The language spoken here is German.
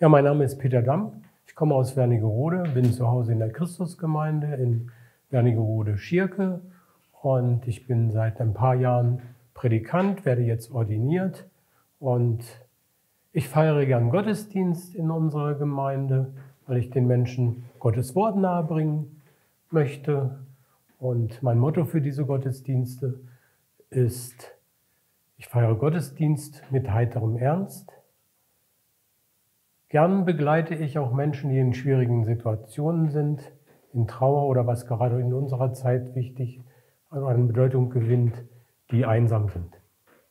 Ja, mein Name ist Peter Damm. Ich komme aus Wernigerode, bin zu Hause in der Christusgemeinde in Wernigerode-Schierke und ich bin seit ein paar Jahren Predikant, werde jetzt ordiniert und ich feiere gern Gottesdienst in unserer Gemeinde, weil ich den Menschen Gottes Wort nahebringen möchte. Und mein Motto für diese Gottesdienste ist, ich feiere Gottesdienst mit heiterem Ernst. Gern begleite ich auch Menschen, die in schwierigen Situationen sind, in Trauer oder was gerade in unserer Zeit wichtig an Bedeutung gewinnt, die einsam sind.